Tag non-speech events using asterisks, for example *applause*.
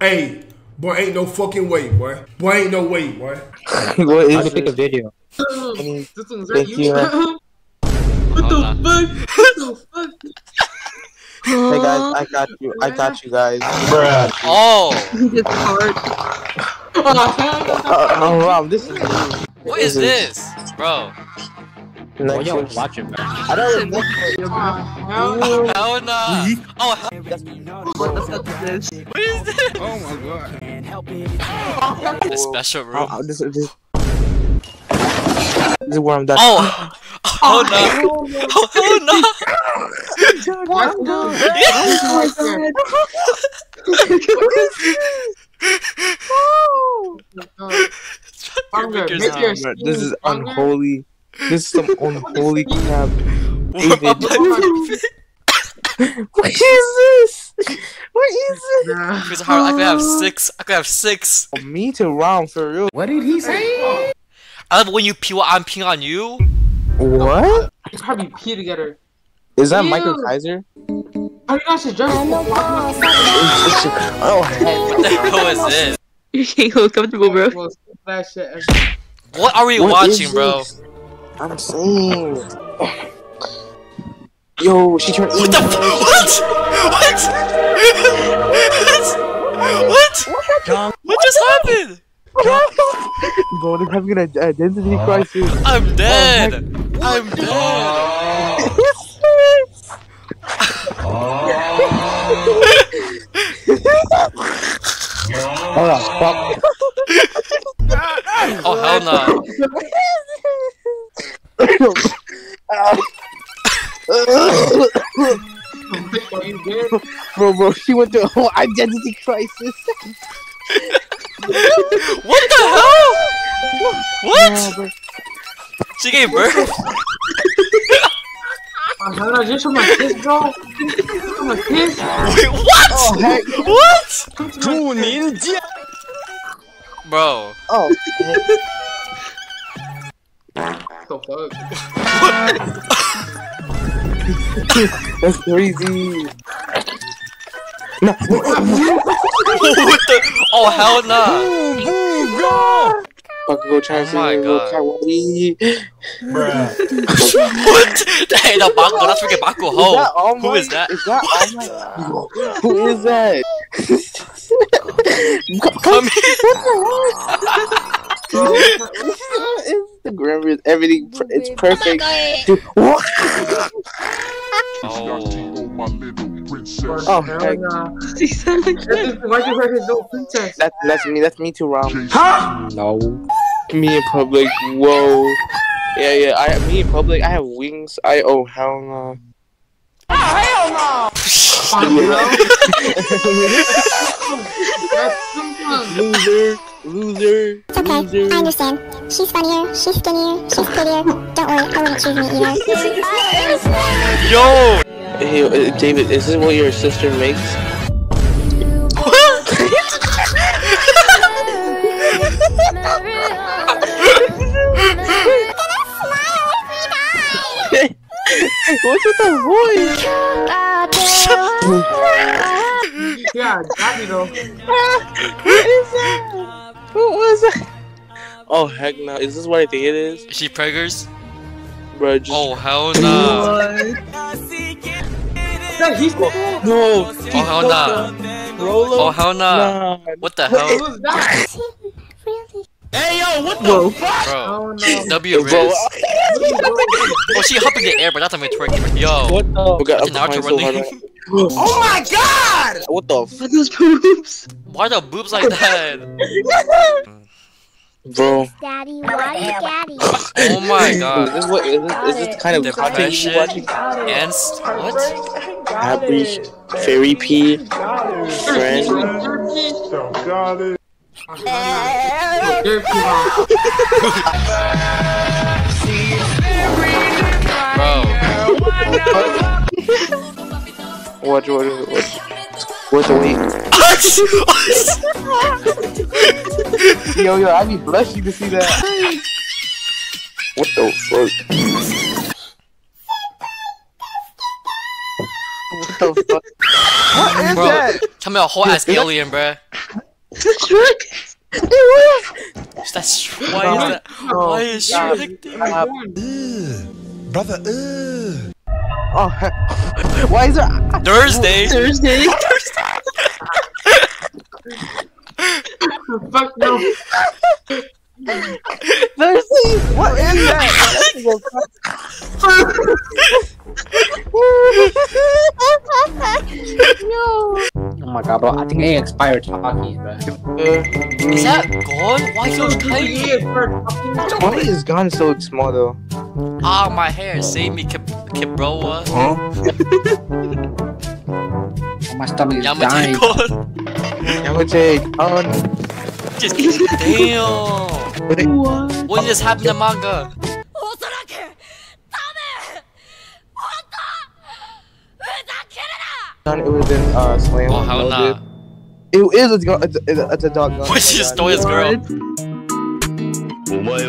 Hey, boy, ain't no fucking way, boy. Boy, ain't no way, boy. what is I'll it? make a video. Any- This one's right, you, you. *laughs* what the on. fuck? What the fuck? Hey guys, I got you. I got you guys. Oh, It's hard. Oh, hell no. Uh, oh, Rob, this is what is this, bro? Oh, next. yo, one. watch it, man. I don't remember. Hell no. Hell no. Mm-hmm. Oh, hell, What the fuck is this? what is this? Oh my god. The special Oh, room. oh, this, this, this is where I'm done. Oh, oh *laughs* no. Oh hell no. Oh. Oh, *laughs* what the? Oh my god. *laughs* Hunger, oh. Your make your this is stronger. unholy. This is some *laughs* unholy crap. David. *laughs* What is this? *laughs* What is this? Nah. It's hard. I could have six. I could have six. Me to round for real. What did he say? I love when you pee while I'm peeing on you. What? It's probably pee together. Is that Ew. Michael Kaiser? How you guys should dress? Oh, heck. What the hell is this? You're getting so comfortable, bro. Well, that shit ever. What are we What watching, bro? this? I'm saying. Yo, she turned What the f- What? What? What? What just happened? Bro, they're having an identity crisis. I'm oh, dead. I'm dead. *laughs* Hold on, fuck. *laughs* Oh hell no. *laughs* Are you good? bro, bro, she went through a whole identity crisis. What the hell? What? She gave birth. Hell no, just from my kiss, bro. From my kiss. Wait, what? Oh, heck. What? Come to my Bro. Oh, What the fuck? *laughs* that's crazy. No, what the? Oh hell no. fuck, go try and Oh see my her real God. kawaii. *laughs* What? Hey, the Baku. That's freaking Baku Is that Ho. All Who Might? is that? Is that All Might? Who is that? *laughs* Come here. Instagram is everything. per- It's oh perfect. Dude, *laughs* what? Oh. Oh, Hell heck. no. You sound like that. Why'd you hurt his little princess? That's that's me. That's me too, Rom. No. Me in public. Whoa. Yeah, yeah. I me in public. I have wings. I oh hell no. Oh, *laughs* that's someone. Loser. Loser. It's okay. I understand. She's funnier, she's skinnier, she's prettier. Don't worry, I wouldn't choose me either. *laughs* Yo. Hey, uh, David, is this what your sister makes? What's with the voice? *laughs* Yeah, got me though. *laughs* Oh heck no! Is this what I think it is, Is she preggers? bro? Just Oh hell no. That he's no. Oh hell no. Rolo. Oh hell no. Nah. What the hell, Who's that? really? bro? Oh no. W Riz. *laughs* Oh, she hopped in the air, but that's a twerking. Yo. what the? Oh, God, It's an I'm outro behind so hard. running. *laughs* oh my god! What the? F- What those boobs? Why the boobs like that? *laughs* bro? Daddy, why daddy? Oh my Is god. this what? Is this, is this the kind of content you Depression. watching? And s- what? Average fairy pea friend. Bro. Watch, watch, watch. What's the wait? *laughs* *laughs* *laughs* *laughs* Yo, yo, I'd be blushing to see that. What the fuck? What the fuck? What is Bro. that? Tell me a whole ass alien, bruh. Shrek. That's why is that? Why is oh, Shrek there? Uh, Brother, ugh. Oh, *laughs* why is there? Thursday. Thursday. Fuck no. What is that? *laughs* Oh my god, bro. I think I expired talkies, bro. Is that gone? Why so tiny? Yeah, Why is gone so small though? Ah, my hair. Save me, Kib Kibroa. Huh? *laughs* Oh, my stomach is Yamete dying. gone. Yamete, gone. Just damn. What? What just happened to Manga? It was have uh, slam. Oh, how not? It is a gun. It's, a, it's a dog gun. What? She just stole his girl. Omae